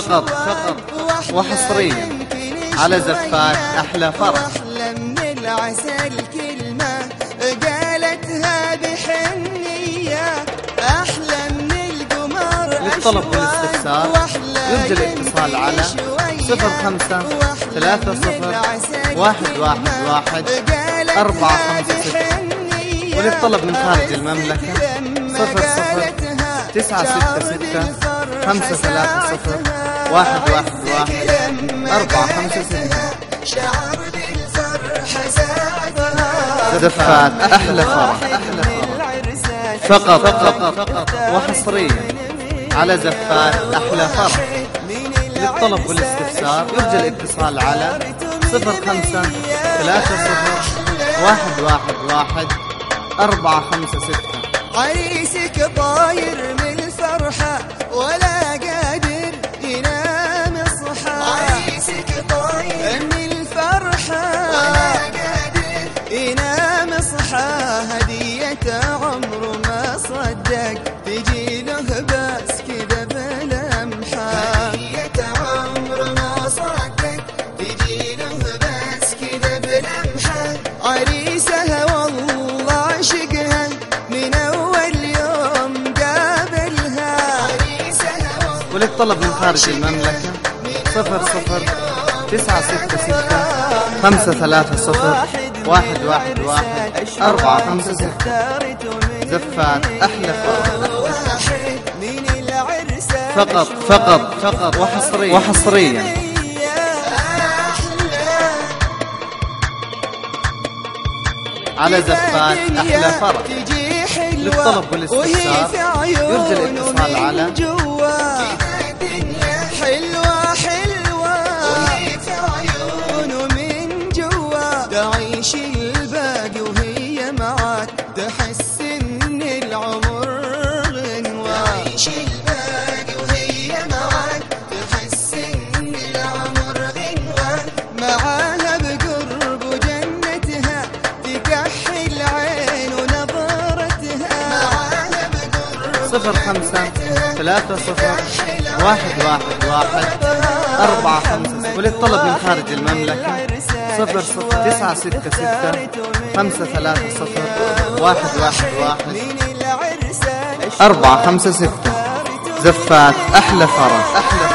فقط فقط. وحصريا. على زفات أحلى فرح. من العسل كلمة قالتها بحنية. أحلى من القمر للطلب والاستفسار. يرجى الاتصال على صفر خمسة ثلاثة صفر واحد واحد واحد قالتها أربعة خمسة ستة. وللطلب من خارج المملكة صفر صفر تسعة ستة ستة خمسة ثلاثة صفر. واحد واحد واحد. أربعة خمسة ستة. زفات أحلى فرح أحلى فرح فقط فقط وحصريا على زفات أحلى فرح. للطلب والاستفسار يرجى الاتصال على صفر خمسة ثلاثة صفر واحد واحد واحد. أربعة خمسة ستة. عريسك طاير عمره ما صدق. تجي له بس كذا بلمحة هدية عمره ما صدق. تجي له بس كذا بلمحة عريسها والله عشقها من أول يوم قابلها. عريسها والله وللطلب من خارج المملكة. صفر صفر. تسعة ستة ستة. خمسة ثلاثة صفر. واحد واحد واحد أربعة خمسة ستة زفات أحلى فقط فقط فقط. وحصريا. وحصريا. على زفات أحلى فرح للطلب والاستفسار. يرجى الاتصال على صفر خمسة ثلاثة صفر واحد واحد واحد أربعة خمسة وللطلب من خارج المملكة صفر صفر تسعة ستة ستة خمسة ثلاثة صفر واحد واحد واحد. أربعة خمسة ستة. زفات أحلى فرح. أحلى